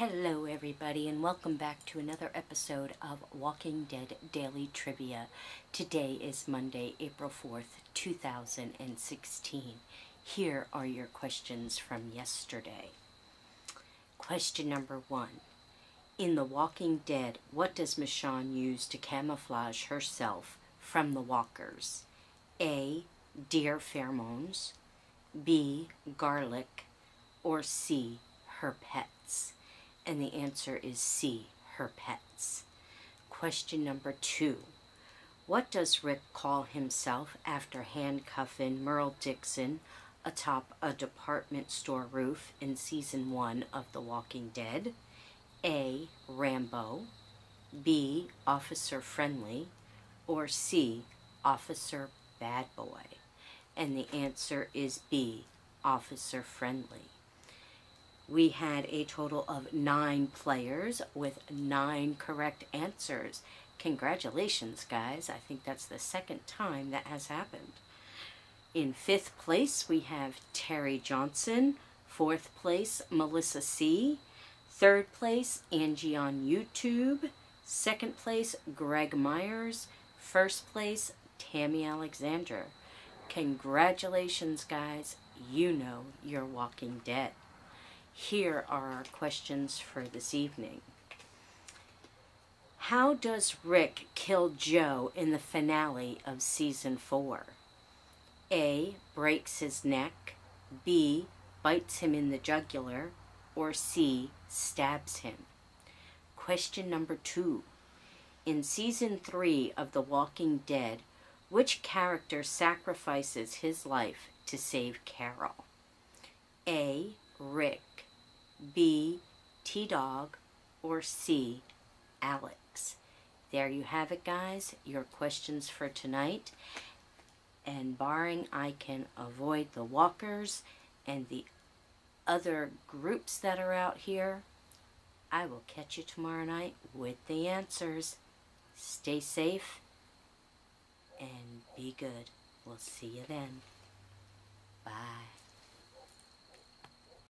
Hello, everybody, and welcome back to another episode of Walking Dead Daily Trivia. Today is Monday, April 4th, 2016. Here are your questions from yesterday. Question number one In The Walking Dead, what does Michonne use to camouflage herself from the walkers? A. Deer pheromones, B. Garlic, or C. Her pets? And the answer is C. Her pets. Question number two. What does Rick call himself after handcuffing Merle Dixon atop a department store roof in season one of The Walking Dead? A. Rambo, B. Officer Friendly, or C. Officer Bad Boy? And the answer is B. Officer Friendly. We had a total of nine players with nine correct answers. Congratulations, guys. I think that's the second time that has happened. In fifth place, we have Terry Johnson. Fourth place, Melissa C. Third place, Angie on YouTube. Second place, Greg Myers. First place, Tammy Alexander. Congratulations, guys. You know you're walking dead. Here are our questions for this evening. How does Rick kill Joe in the finale of season 4? A. Breaks his neck. B. Bites him in the jugular. Or C. Stabs him. Question number 2. In season 3 of The Walking Dead, which character sacrifices his life to save Carol? A. Rick. B. T-Dog, or C. Alex. There you have it, guys. Your questions for tonight. And barring I can avoid the walkers and the other groups that are out here, I will catch you tomorrow night with the answers. Stay safe and be good. We'll see you then. Bye.